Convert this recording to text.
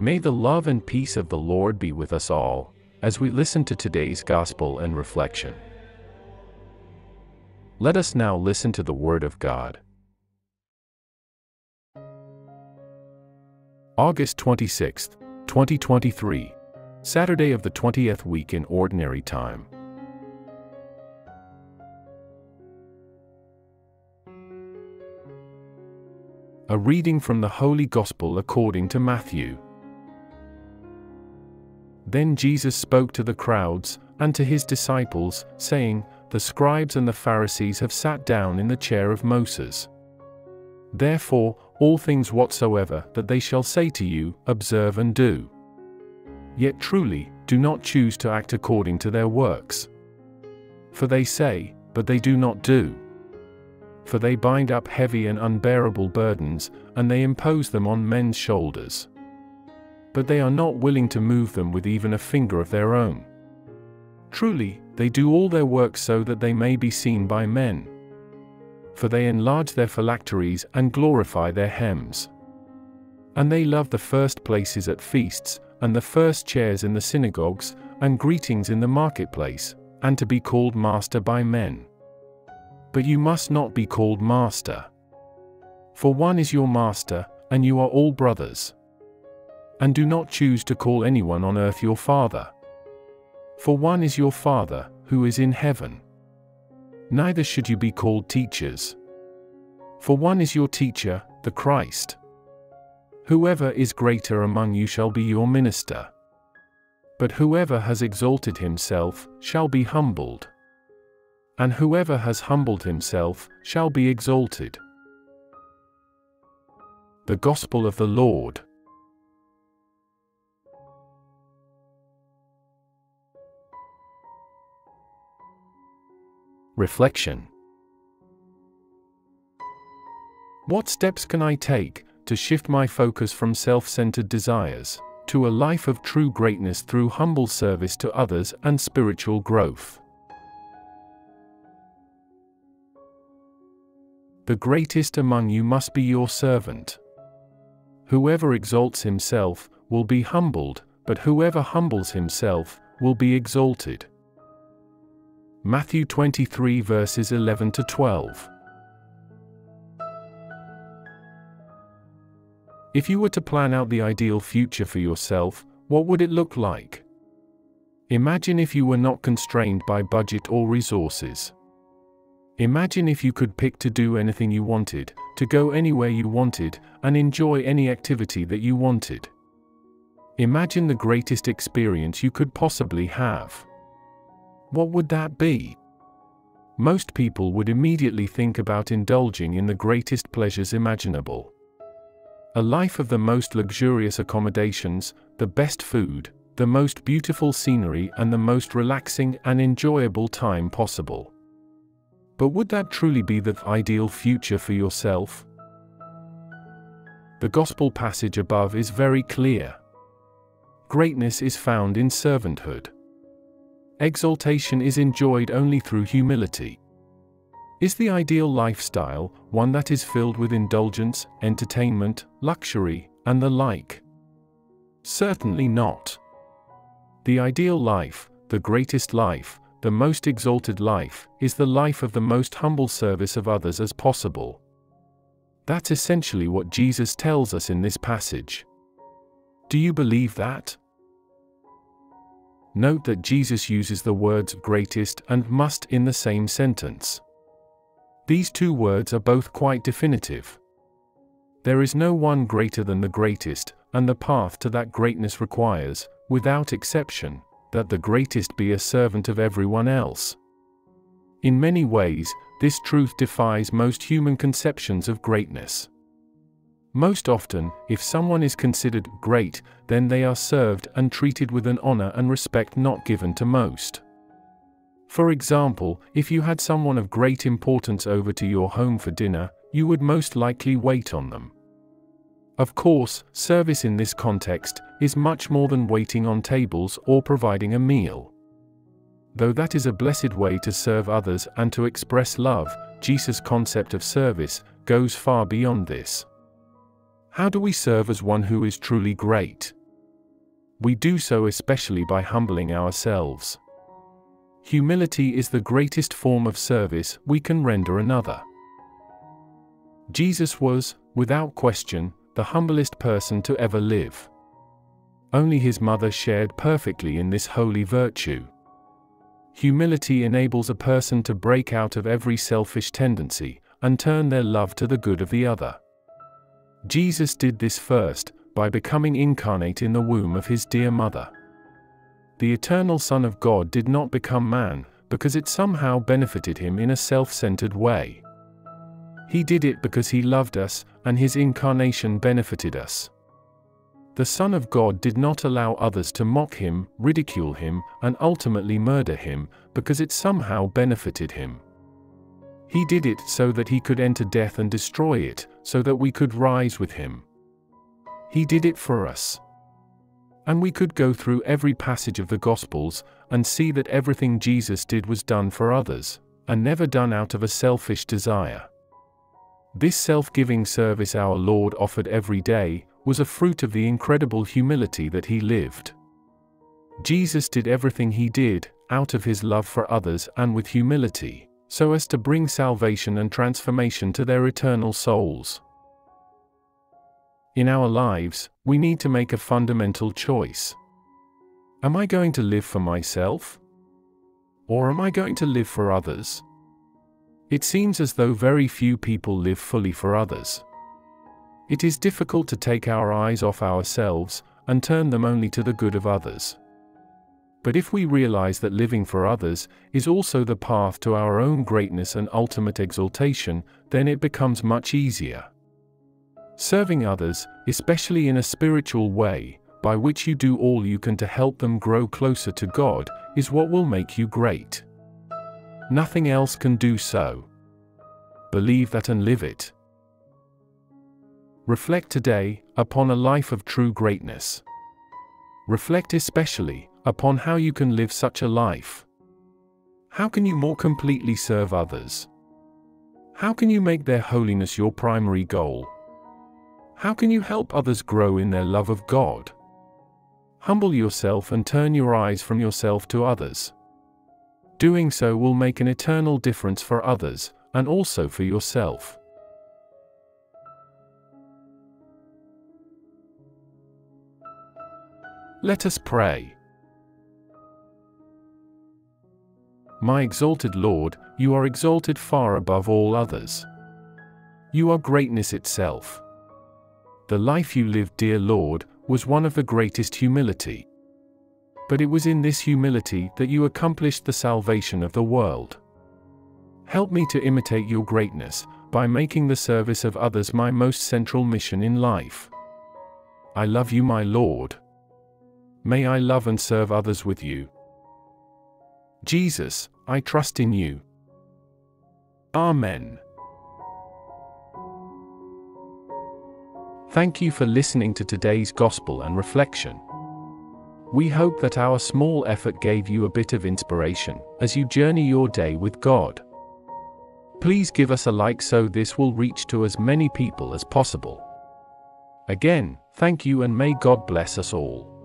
May the love and peace of the Lord be with us all, as we listen to today's gospel and reflection. Let us now listen to the Word of God. August 26, 2023, Saturday of the 20th week in Ordinary Time. A reading from the Holy Gospel according to Matthew. Then Jesus spoke to the crowds, and to his disciples, saying, The scribes and the Pharisees have sat down in the chair of Moses. Therefore, all things whatsoever that they shall say to you, observe and do. Yet truly, do not choose to act according to their works. For they say, but they do not do for they bind up heavy and unbearable burdens, and they impose them on men's shoulders. But they are not willing to move them with even a finger of their own. Truly, they do all their work so that they may be seen by men. For they enlarge their phylacteries and glorify their hems. And they love the first places at feasts, and the first chairs in the synagogues, and greetings in the marketplace, and to be called master by men. But you must not be called master. For one is your master, and you are all brothers. And do not choose to call anyone on earth your father. For one is your Father, who is in heaven. Neither should you be called teachers. For one is your teacher, the Christ. Whoever is greater among you shall be your minister. But whoever has exalted himself shall be humbled and whoever has humbled himself shall be exalted. The Gospel of the Lord. Reflection What steps can I take to shift my focus from self centered desires to a life of true greatness through humble service to others and spiritual growth? The greatest among you must be your servant. Whoever exalts himself will be humbled, but whoever humbles himself will be exalted. Matthew 23 verses 11 to 12. If you were to plan out the ideal future for yourself, what would it look like? Imagine if you were not constrained by budget or resources. Imagine if you could pick to do anything you wanted, to go anywhere you wanted, and enjoy any activity that you wanted. Imagine the greatest experience you could possibly have. What would that be? Most people would immediately think about indulging in the greatest pleasures imaginable. A life of the most luxurious accommodations, the best food, the most beautiful scenery, and the most relaxing and enjoyable time possible. But would that truly be the ideal future for yourself? The Gospel passage above is very clear. Greatness is found in servanthood. Exaltation is enjoyed only through humility. Is the ideal lifestyle one that is filled with indulgence, entertainment, luxury, and the like? Certainly not. The ideal life, the greatest life, the most exalted life, is the life of the most humble service of others as possible. That's essentially what Jesus tells us in this passage. Do you believe that? Note that Jesus uses the words greatest and must in the same sentence. These two words are both quite definitive. There is no one greater than the greatest, and the path to that greatness requires, without exception, that the greatest be a servant of everyone else. In many ways, this truth defies most human conceptions of greatness. Most often, if someone is considered great, then they are served and treated with an honor and respect not given to most. For example, if you had someone of great importance over to your home for dinner, you would most likely wait on them. Of course, service in this context is much more than waiting on tables or providing a meal. Though that is a blessed way to serve others and to express love, Jesus' concept of service goes far beyond this. How do we serve as one who is truly great? we do so especially by humbling ourselves. Humility is the greatest form of service we can render another. Jesus was, without question, the humblest person to ever live. Only his mother shared perfectly in this holy virtue. Humility enables a person to break out of every selfish tendency and turn their love to the good of the other. Jesus did this first, by becoming incarnate in the womb of his dear mother. The eternal Son of God did not become man, because it somehow benefited him in a self centered way. He did it because he loved us, and his incarnation benefited us. The Son of God did not allow others to mock him, ridicule him, and ultimately murder him, because it somehow benefited him. He did it so that he could enter death and destroy it, so that we could rise with him. He did it for us. And we could go through every passage of the Gospels and see that everything Jesus did was done for others, and never done out of a selfish desire. This self giving service our Lord offered every day, was a fruit of the incredible humility that he lived. Jesus did everything he did, out of his love for others and with humility, so as to bring salvation and transformation to their eternal souls. In our lives, we need to make a fundamental choice. Am I going to live for myself? Or am I going to live for others? It seems as though very few people live fully for others. It is difficult to take our eyes off ourselves and turn them only to the good of others. But if we realize that living for others is also the path to our own greatness and ultimate exaltation, then it becomes much easier. Serving others, especially in a spiritual way, by which you do all you can to help them grow closer to God, is what will make you great. Nothing else can do so. Believe that and live it. Reflect today upon a life of true greatness. Reflect especially upon how you can live such a life. How can you more completely serve others? How can you make their holiness your primary goal? How can you help others grow in their love of God? Humble yourself and turn your eyes from yourself to others. Doing so will make an eternal difference for others, and also for yourself. Let us pray. My exalted Lord, you are exalted far above all others. You are greatness itself. The life you lived, dear Lord, was one of the greatest humility. But it was in this humility that you accomplished the salvation of the world. Help me to imitate your greatness, by making the service of others my most central mission in life. I love you, my Lord. May I love and serve others with you. Jesus, I trust in you. Amen. Thank you for listening to today's Gospel and Reflection. We hope that our small effort gave you a bit of inspiration as you journey your day with God. Please give us a like so this will reach to as many people as possible. Again, thank you and may God bless us all.